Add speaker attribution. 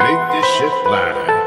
Speaker 1: Make this shit fly.